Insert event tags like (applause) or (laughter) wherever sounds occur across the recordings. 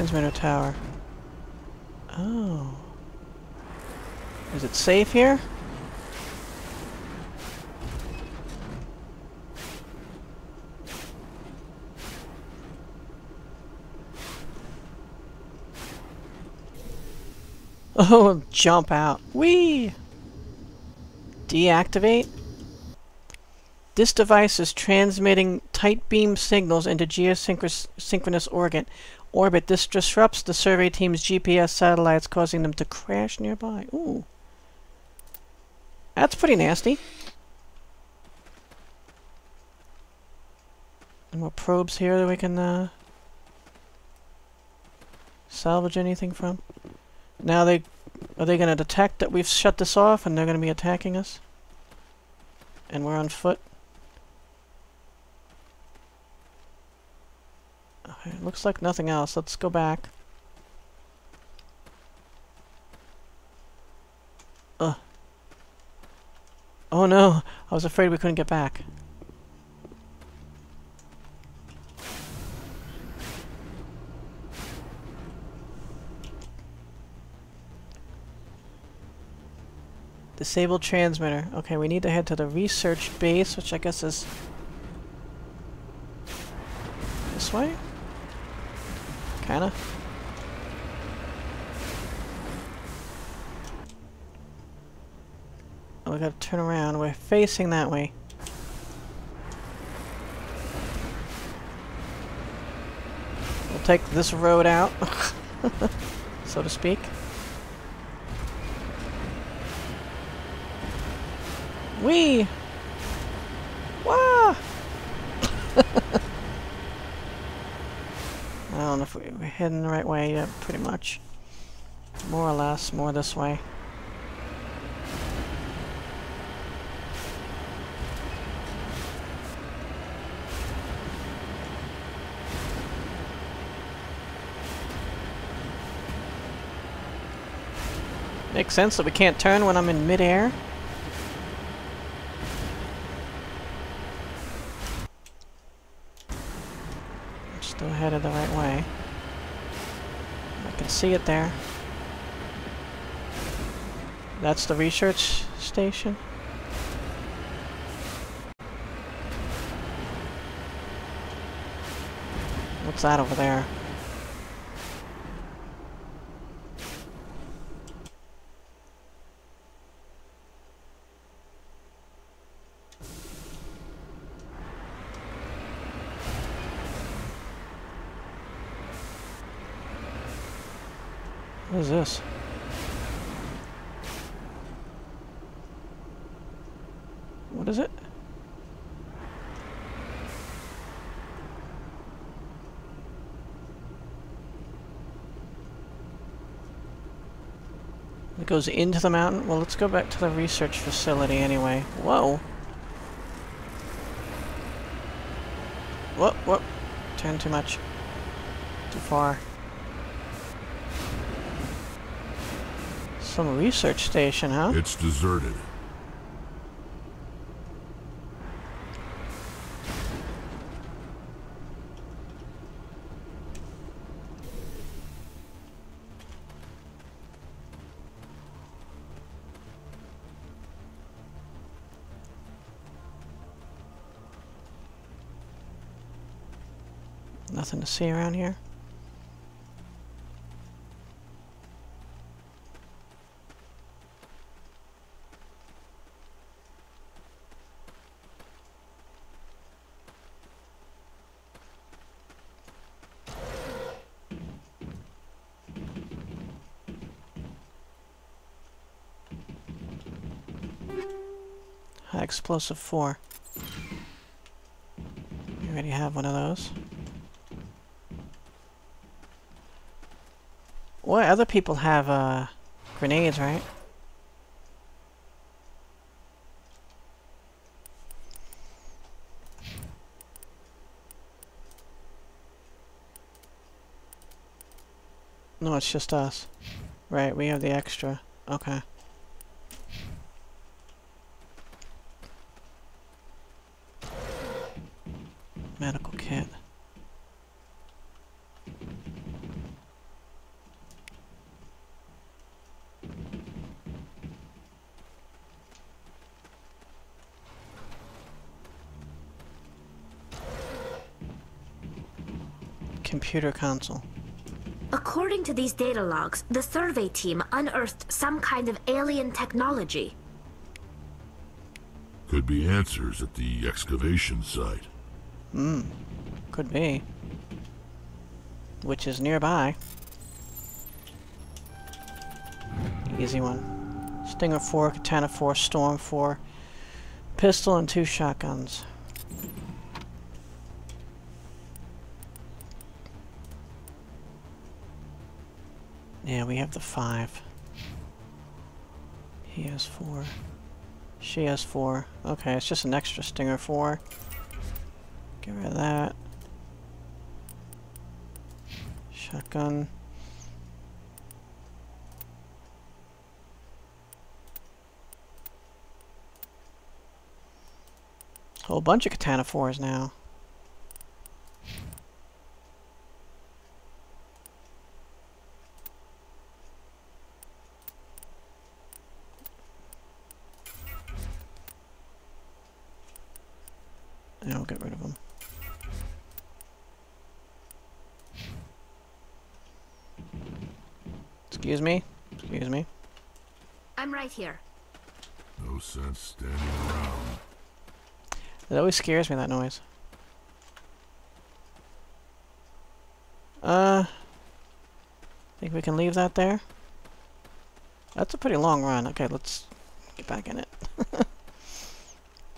Transmitter tower. Oh. Is it safe here? (laughs) Oh, jump out. Whee! Deactivate? This device is transmitting tight beam signals into geosynchronous orbit. Orbit. This disrupts the survey team's GPS satellites, causing them to crash nearby. Ooh. That's pretty nasty. More probes here that we can uh, salvage anything from? Now they are they going to detect that we've shut this off and they're going to be attacking us? And we're on foot? Okay, looks like nothing else. Let's go back. Ugh. Oh no! I was afraid we couldn't get back. Disabled transmitter. Okay, we need to head to the research base, which I guess is... This way? Kinda. Oh, we gotta turn around. We're facing that way. We'll take this road out, (laughs) so to speak. Wee! Wah! I don't know if we're heading the right way yet, pretty much. More or less, more this way. Makes sense that we can't turn when I'm in midair. Still headed the right way. I can see it there. That's the research station. What's that over there? What is this? What is it? It goes into the mountain? Well, let's go back to the research facility anyway. Whoa! Whoop, whoop. Turn too much. Too far. Some research station, huh? It's deserted. Nothing to see around here. High explosive 4. You already have one of those. What other people have uh, grenades, right? No, it's just us. Right, we have the extra. Okay. Computer console. According to these data logs, the survey team unearthed some kind of alien technology. Could be answers at the excavation site. Hmm. Could be. Which is nearby. Easy one. Stinger 4, Katana 4, Storm 4, pistol and two shotguns. Yeah, we have the 5. He has 4. She has 4. Okay, it's just an extra Stinger 4. Get rid of that. Shotgun. Whole bunch of Katana 4s now. Yeah, I'll get rid of them. Excuse me? Excuse me? I'm right here. No sense standing around. It always scares me, that noise. Uh... Think we can leave that there? That's a pretty long run. Okay, let's get back in it. (laughs)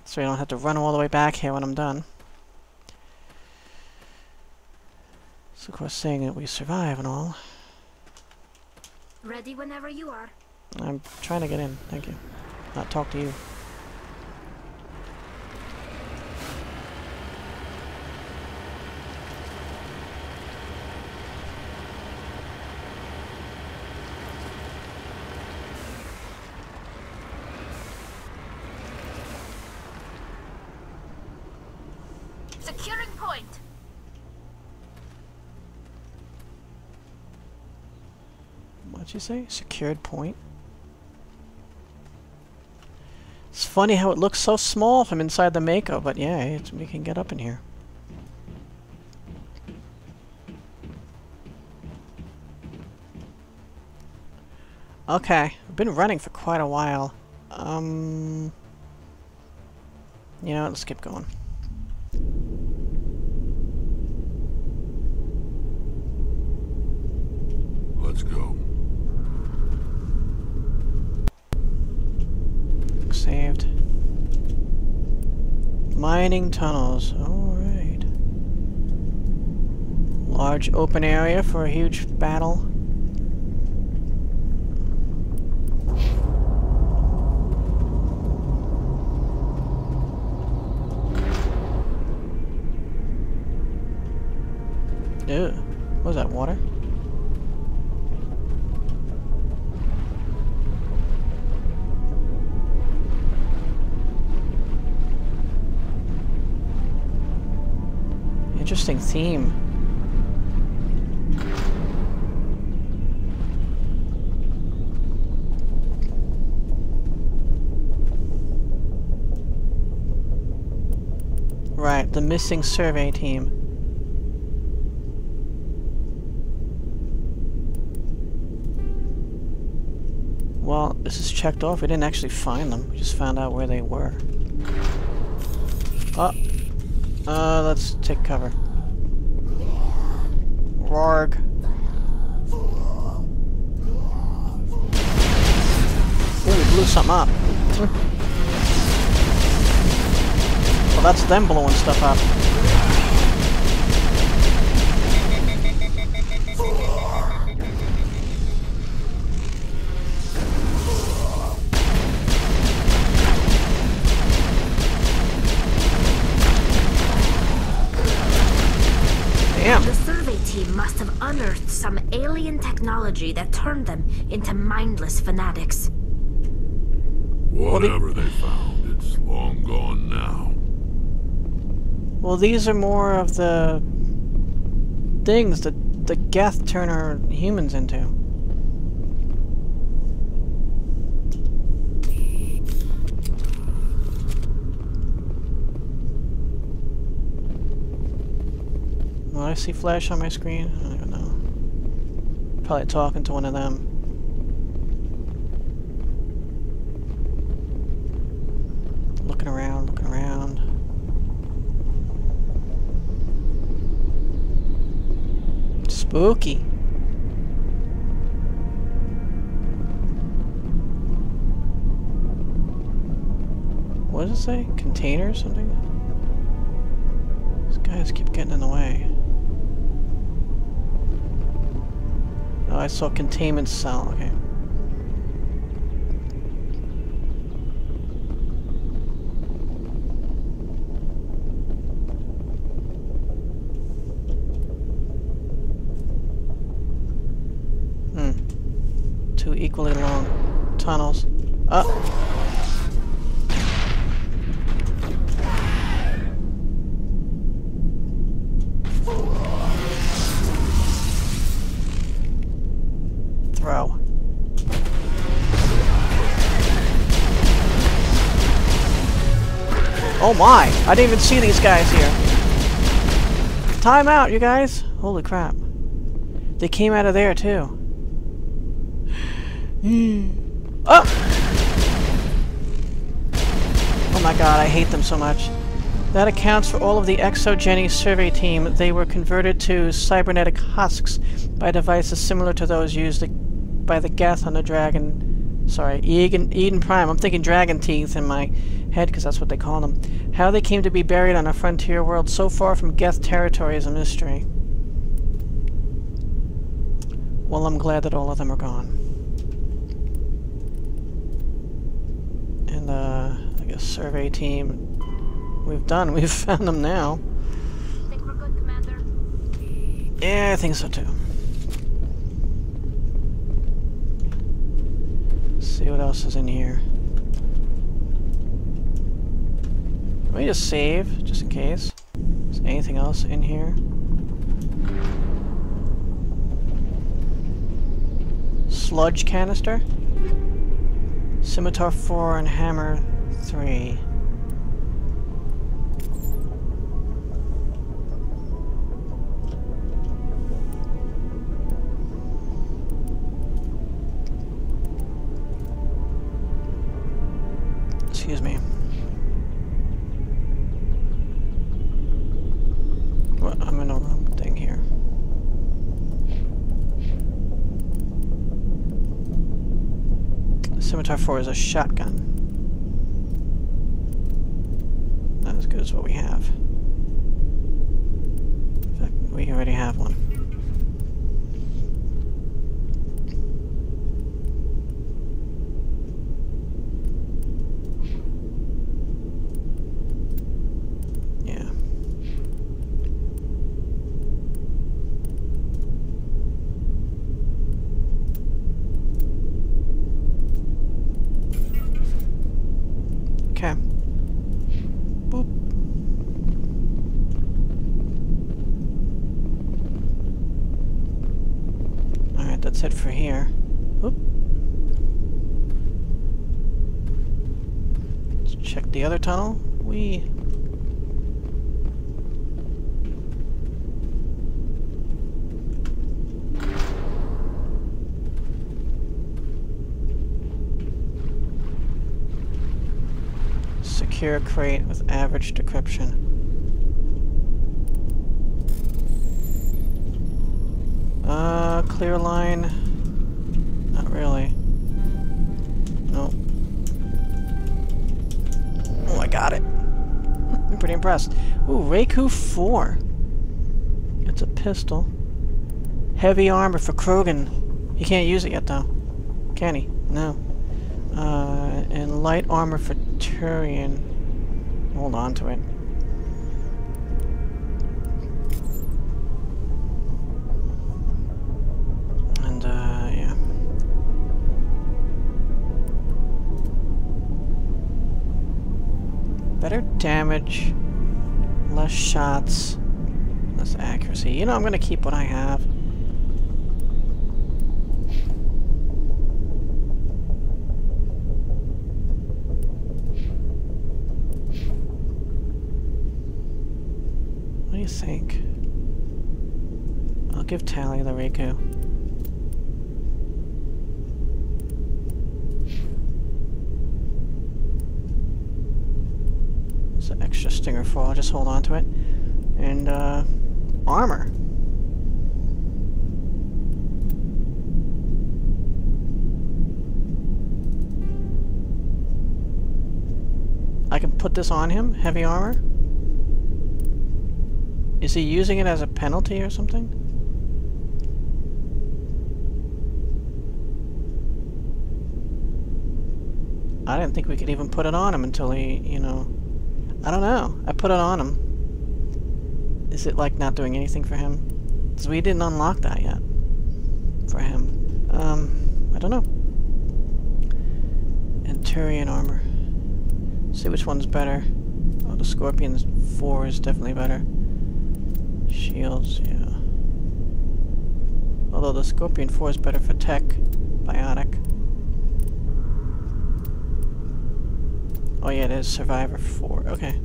so we don't have to run all the way back here when I'm done. So of course saying that we survive and all. Ready whenever you are. I'm trying to get in, thank you. Not talk to you. Securing point. What'd you say? Secured point? It's funny how it looks so small from inside the Mako, but yeah, we can get up in here. Okay, I've been running for quite a while. Um, you know, let's keep going. Let's go. Saved. Mining tunnels. Alright. Large open area for a huge battle. Right, the missing survey team. Well, this is checked off. We didn't actually find them. We just found out where they were. Oh. Uh, let's take cover. Rorg. Ooh, we blew something up. Well, that's them blowing stuff up. Damn. The survey team must have unearthed some alien technology that turned them into mindless fanatics. Whatever they Well, these are more of the things that the Geth turn our humans into. Will I see flash on my screen? I don't know. Probably talking to one of them. Looking around, looking around. Spooky. What does it say? Container or something? These guys keep getting in the way. Oh, I saw containment cell. Okay. Oh my! I didn't even see these guys here. Time out, you guys! Holy crap. They came out of there too. (gasps) oh! Oh my god, I hate them so much. That accounts for all of the ExoGeni survey team. They were converted to cybernetic husks by devices similar to those used by the Geth on the Dragon... Sorry, Eden, Eden Prime. I'm thinking Dragon Teeth in my head because that's what they call them. How they came to be buried on a frontier world so far from Geth territory is a mystery. Well, I'm glad that all of them are gone. And, uh, I guess survey team... We've done. (laughs) We've found them now. Think we're good, Commander? Yeah, I think so too. see what else is in here. Let me just save, just in case. Is anything else in here? Sludge canister? Scimitar 4 and hammer 3. A shotgun. Not as good as what we have. In fact, we already have one. Yeah. Okay. Boop. Alright, that's it for here. Oop. Let's check the other tunnel. We Secure crate with average decryption. Uh, clear line. Impressed. Ooh, Reiku 4. It's a pistol. Heavy armor for Krogan. He can't use it yet, though. Can he? No. Uh, and light armor for Turian. Hold on to it. And, uh, yeah. Better damage, less shots, less accuracy. You know, I'm gonna keep what I have. What do you think? I'll give Tali the Riku. It's an I'll just hold on to it. And, uh, armor. I can put this on him? Heavy armor? Is he using it as a penalty or something? I didn't think we could even put it on him until he, you know... I don't know. I put it on him. Is it, like, not doing anything for him? Because we didn't unlock that yet. For him. Um, I don't know. Anturian armor. See which one's better. Oh, the Scorpion's 4 is definitely better. Shields, yeah. Although the Scorpion 4 is better for tech. Biotic. Oh yeah, it is Survivor 4. Okay.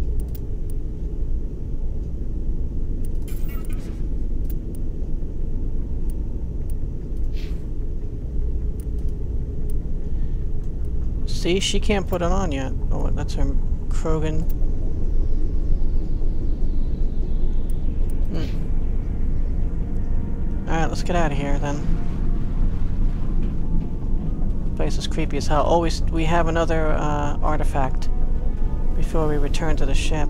See, she can't put it on yet. Oh, that's her Krogan. Hmm. Alright, let's get out of here then. Place is creepy as hell. Oh, we, we have another uh, artifact before we return to the ship.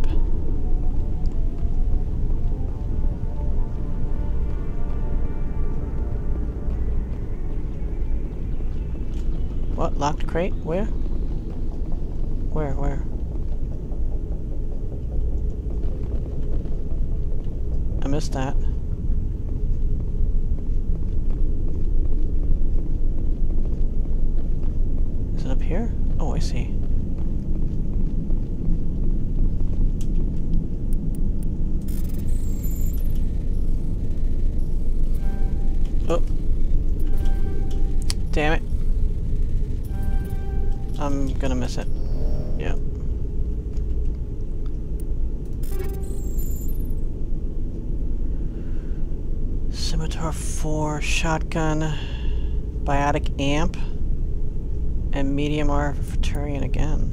What? Locked crate? Where? Where, where? I missed that. Is it up here? Oh, I see. Oh. Damn it. I'm gonna miss it. Yeah. Scimitar 4, shotgun, biotic amp, and medium R for Turian again.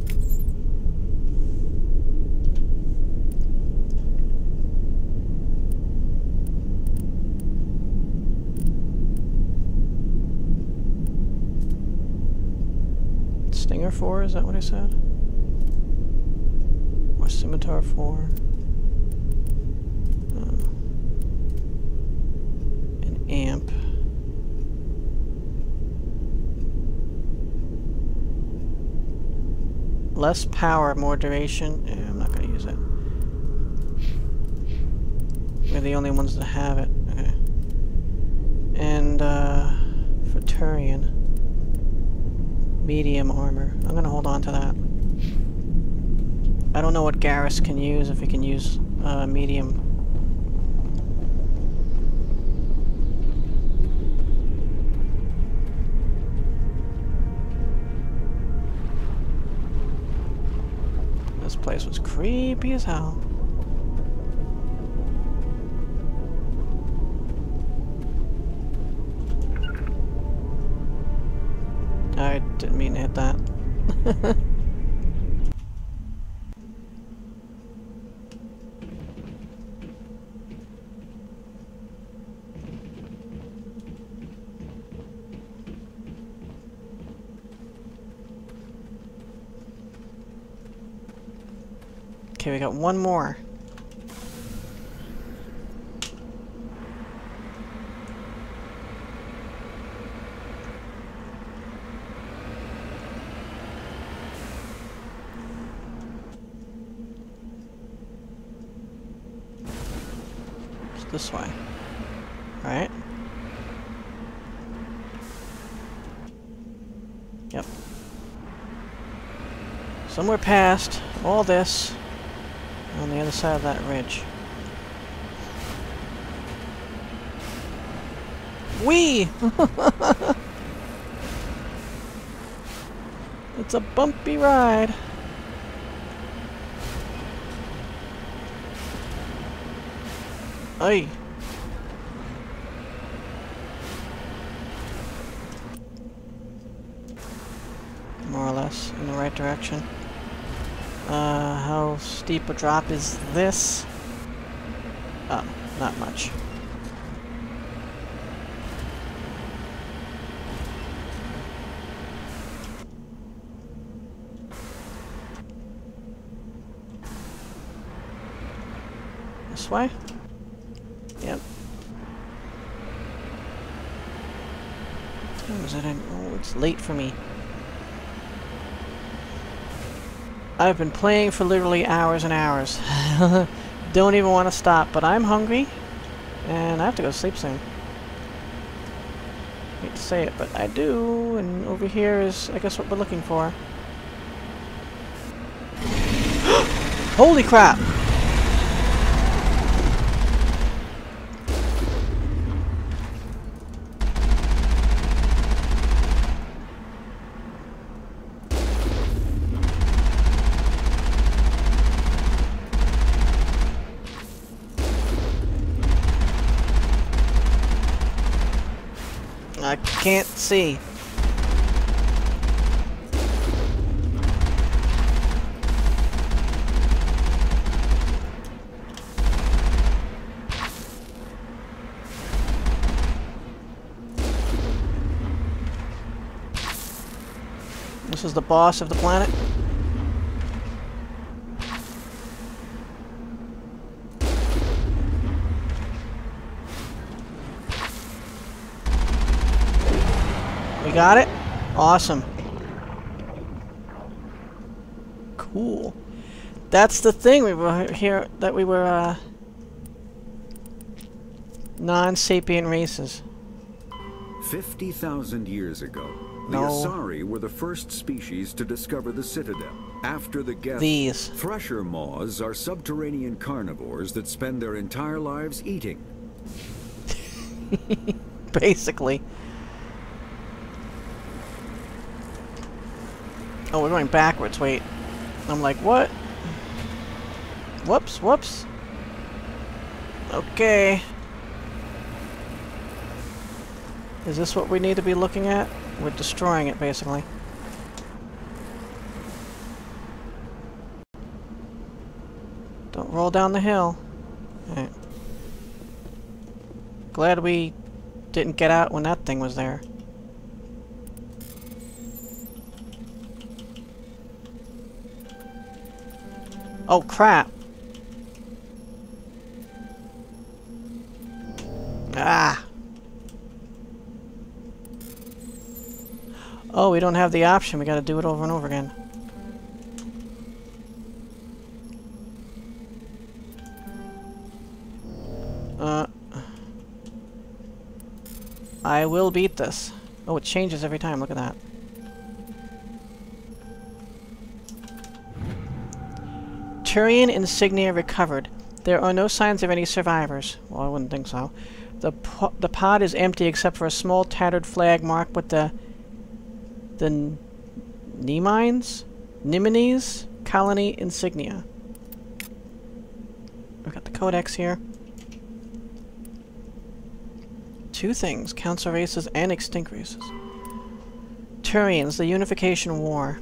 Stinger 4, is that what I said? Or Scimitar 4? Uh, an amp. Less power, more duration. Eh, I'm not gonna use it. We're the only ones that have it. Okay. And, uh, for Turian medium armor. I'm gonna hold on to that. I don't know what Garrus can use, if he can use uh, medium. Creepy as hell. I didn't mean to hit that. (laughs) okay, we got one more. It's this way. Alright. Yep. Somewhere past all this, other side of that ridge. Wee! (laughs) it's a bumpy ride. Hey. More or less in the right direction. Uh, how steep a drop is this? Oh, not much. This way? Yep. Time is? Oh, it's late for me. I've been playing for literally hours and hours. (laughs) Don't even want to stop, but I'm hungry, and I have to go to sleep soon. Hate to say it, but I do, and over here is, I guess, what we're looking for. (gasps) Holy crap! I can't see. This is the boss of the planet. Got it? Awesome. Cool. That's the thing we were here that we were uh non-sapient races. 50,000 years ago, the No. Asari were the first species to discover the Citadel. After the Geth, These. thresher maws are subterranean carnivores that spend their entire lives eating. (laughs) Basically. Oh, we're going backwards. Wait. I'm like, what? Whoops, whoops. Okay. Is this what we need to be looking at? We're destroying it, basically. Don't roll down the hill. Glad we didn't get out when that thing was there. Oh crap! Ah! Oh, we don't have the option. We gotta do it over and over again. Uh... I will beat this. Oh, it changes every time. Look at that. Turian insignia recovered. There are no signs of any survivors. Well, I wouldn't think so. The po the pod is empty except for a small tattered flag marked with the the Nemines, Nimines colony insignia. We've got the codex here. Two things, council races and extinct races. Turians, the Unification War.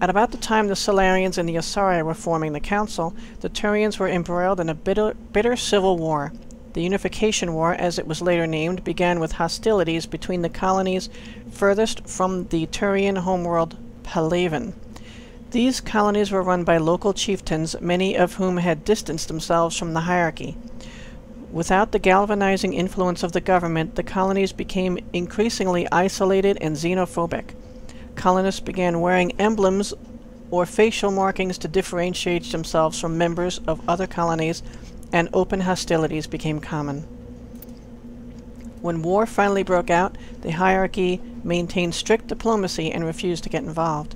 At about the time the Salarians and the Asari were forming the Council, the Turians were embroiled in a bitter, bitter civil war. The Unification War, as it was later named, began with hostilities between the colonies furthest from the Turian homeworld, Palaven. These colonies were run by local chieftains, many of whom had distanced themselves from the hierarchy. Without the galvanizing influence of the government, the colonies became increasingly isolated and xenophobic. Colonists began wearing emblems or facial markings to differentiate themselves from members of other colonies, and open hostilities became common. When war finally broke out, the hierarchy maintained strict diplomacy and refused to get involved.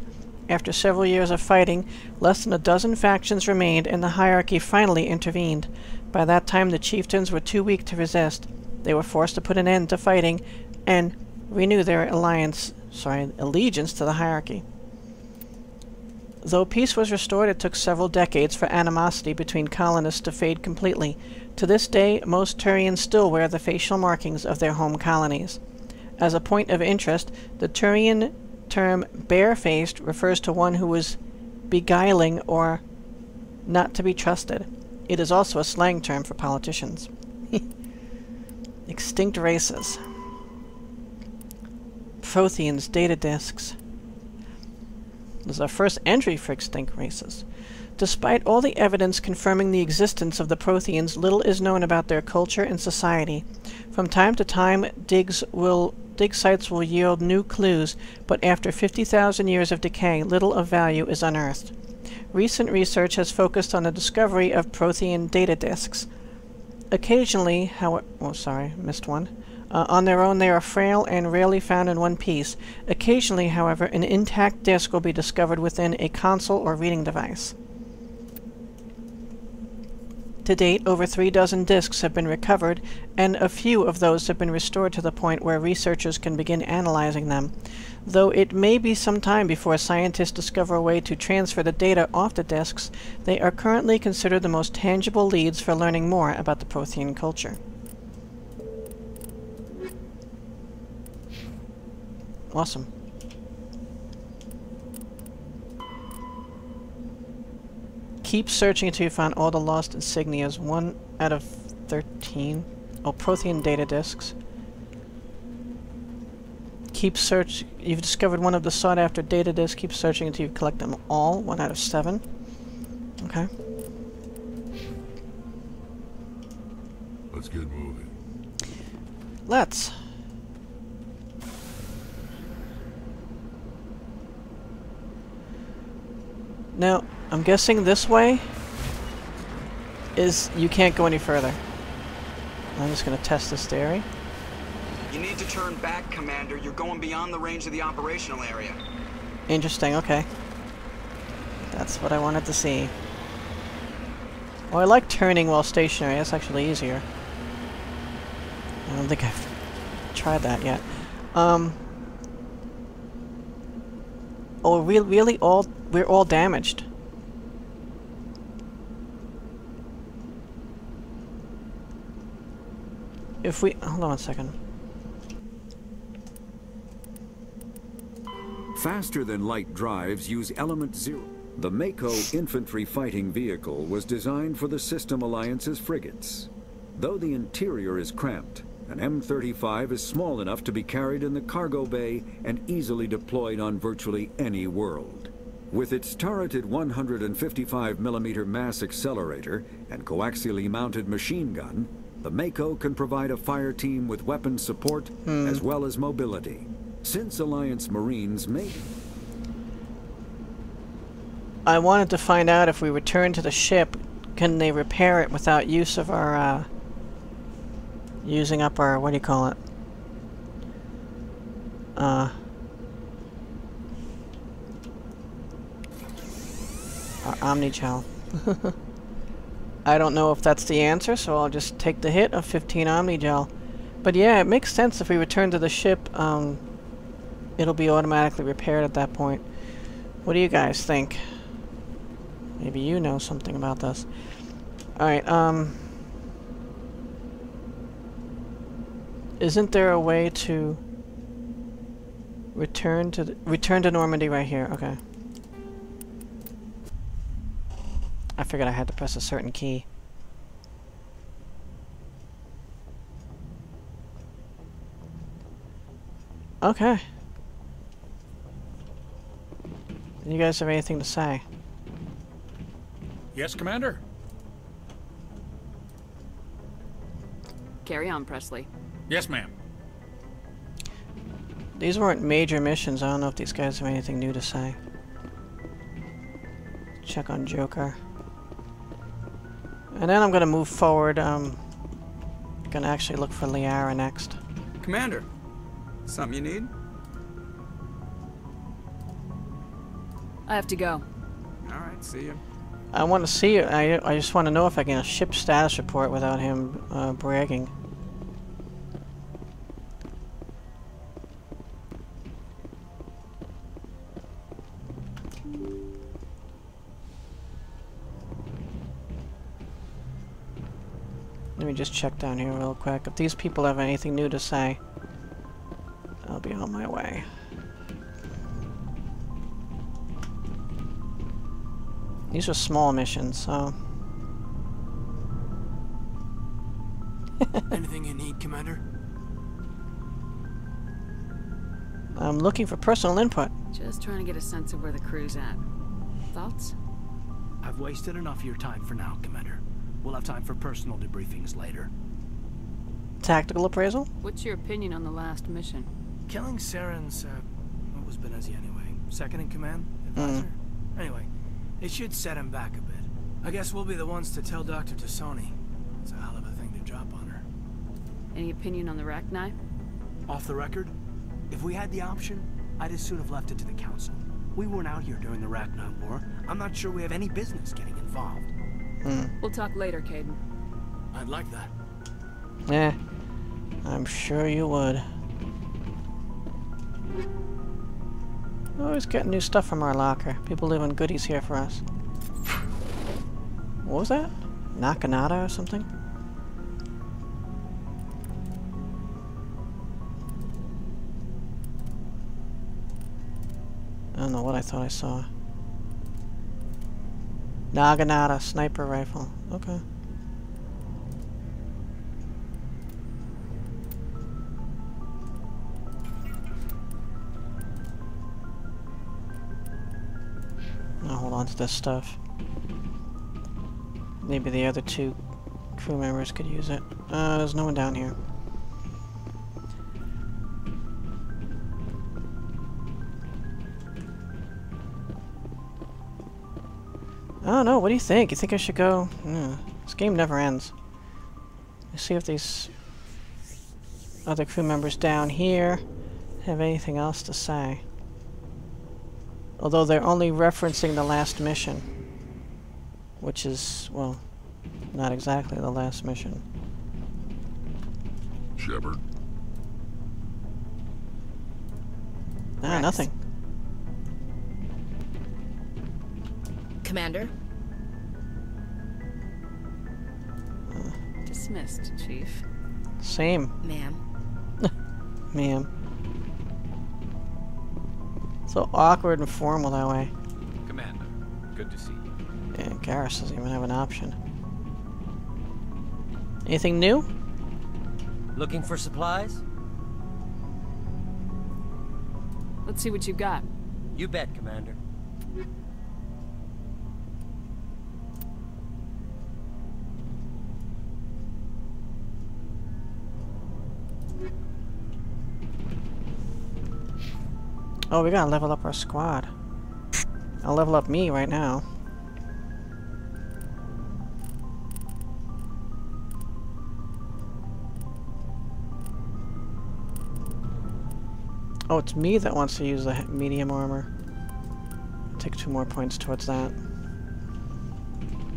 After several years of fighting, less than a dozen factions remained, and the hierarchy finally intervened. By that time, the chieftains were too weak to resist. They were forced to put an end to fighting and renew their alliance, sorry, allegiance to the hierarchy. Though peace was restored, it took several decades for animosity between colonists to fade completely. To this day, most Turians still wear the facial markings of their home colonies. As a point of interest, the Turian term barefaced refers to one who is beguiling or not to be trusted. It is also a slang term for politicians. (laughs) Extinct races. Protheans data disks. This is our first entry for extinct races. Despite all the evidence confirming the existence of the Protheans, little is known about their culture and society. From time to time, digs will dig sites will yield new clues, but after 50,000 years of decay, little of value is unearthed. Recent research has focused on the discovery of Prothean data disks. Occasionally, how oh sorry, missed one. Uh, on their own, they are frail and rarely found in one piece. Occasionally, however, an intact disk will be discovered within a console or reading device. To date, over three dozen disks have been recovered, and a few of those have been restored to the point where researchers can begin analyzing them. Though it may be some time before scientists discover a way to transfer the data off the disks, they are currently considered the most tangible leads for learning more about the Prothean culture. Awesome. Keep searching until you find all the lost insignias. One out of 13. Oh, Prothean data disks. Keep search. You've discovered one of the sought-after data disks. Keep searching until you collect them all. One out of seven. Okay. Let's get moving. Let's. Now, I'm guessing this way is you can't go any further. I'm just gonna test this theory. You need to turn back, Commander. You're going beyond the range of the operational area. Interesting, okay. That's what I wanted to see. Well, I like turning while stationary. That's actually easier. I don't think I've tried that yet. Um... Oh, re really all... We're all damaged. If we... Hold on a second. Faster than light drives use Element Zero. The Mako infantry fighting vehicle was designed for the System Alliance's frigates. Though the interior is cramped, an M35 is small enough to be carried in the cargo bay and easily deployed on virtually any world. With its turreted 155mm mass accelerator and coaxially mounted machine gun, the Mako can provide a fire team with weapon support as well as mobility. Since Alliance Marines may I wanted to find out if we return to the ship, can they repair it without use of our, uh... Using up our, what do you call it? Uh... Omnigel. I don't know if that's the answer, so I'll just take the hit of 15 Omnigel. But yeah, it makes sense if we return to the ship, um... It'll be automatically repaired at that point. What do you guys think? Maybe you know something about this. Alright, um... Isn't there a way to... Return to return to Normandy right here, okay. I figured I had to press a certain key. Okay. Do you guys have anything to say? Yes, Commander? Carry on, Pressly. Yes, ma'am. These weren't major missions. I don't know if these guys have anything new to say. Check on Joker. And then I'm gonna move forward. Um, gonna actually look for Liara next. Commander, something you need? I have to go. All right, see you. I want to see. I, I just want to know if I can ship status report without him uh, bragging. just check down here real quick. If these people have anything new to say, I'll be on my way. These are small missions, so... (laughs) anything you need, Commander? I'm looking for personal input. Just trying to get a sense of where the crew's at. Thoughts? I've wasted enough of your time for now, Commander. We'll have time for personal debriefings later. Tactical appraisal? What's your opinion on the last mission? Killing Saren's, uh, what was Benezia anyway? Second in command? Advisor? Anyway, it should set him back a bit. I guess we'll be the ones to tell Dr. T'Soni. It's a hell of a thing to drop on her. Any opinion on the Rachni? Off the record, if we had the option, I'd as soon have left it to the Council. We weren't out here during the Rachni War. I'm not sure we have any business getting involved. Hmm. We'll talk later, Kaidan. I'd like that. Yeah, I'm sure you would. Always getting new stuff from our locker. People leaving goodies here for us. What was that? Nakanata or something? I don't know what I thought I saw. Naginata sniper rifle. Okay. I'll hold on to this stuff. Maybe the other two crew members could use it. Uh, there's no one down here. I don't know. What do you think? You think I should go? Hmm, this game never ends. Let's see if these other crew members down here have anything else to say. Although they're only referencing the last mission. Which is, well, not exactly the last mission. Shepard, Ah, nothing. Commander? Dismissed, Chief. Same, Ma'am. (laughs) ma'am. So awkward and formal that way. Commander, good to see you. Yeah, Garrus doesn't even have an option. Anything new? Looking for supplies? Let's see what you've got. You bet, Commander. Oh, we gotta level up our squad. I'll level up me right now. Oh, it's me that wants to use the medium armor. Take two more points towards that.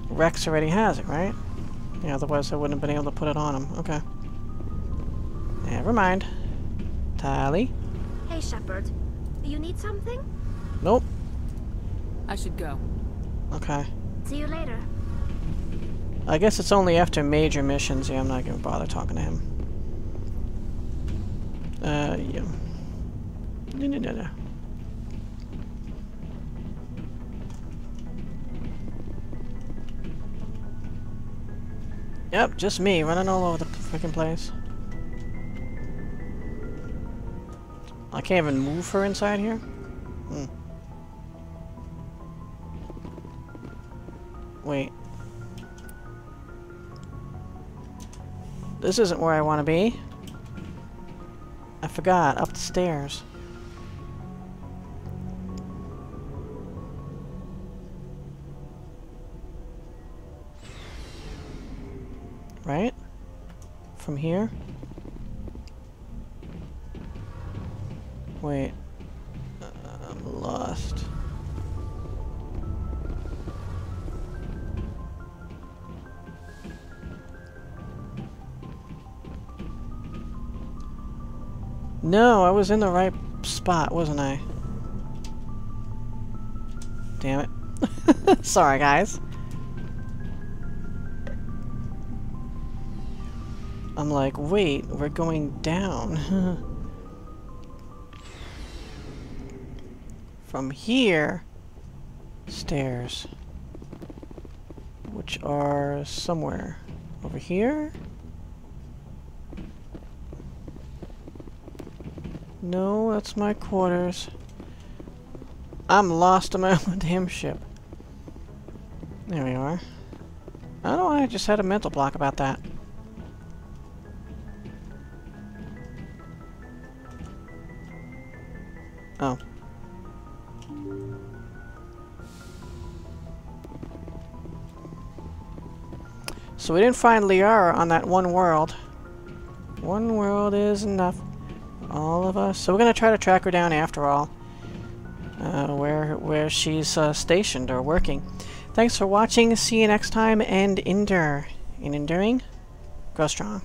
Rex already has it, right? Yeah, otherwise I wouldn't have been able to put it on him. Okay. Never mind. Tali. Hey, Shepard. You need something? Nope. I should go. Okay. See you later. I guess it's only after major missions. Yeah, I'm not gonna bother talking to him. Uh, yeah. No, no, no, no. Yep, just me running all over the freaking place. I can't even move her inside here? Hmm. Wait. This isn't where I want to be. I forgot. Up the stairs. Right? From here? Wait. I'm lost. No, I was in the right spot, wasn't I? Damn it. (laughs) Sorry, guys. I'm like, wait, we're going down. (laughs) From here, stairs. which are somewhere over here. No, that's my quarters. I'm lost on my own (laughs) damn ship. There we are. I don't know, I just had a mental block about that. So we didn't find Liara on that one world. One world is enough. All of us. So we're gonna try to track her down after all. Uh, where where she's uh, stationed or working. Thanks for watching. See you next time and endure. In enduring, grow strong.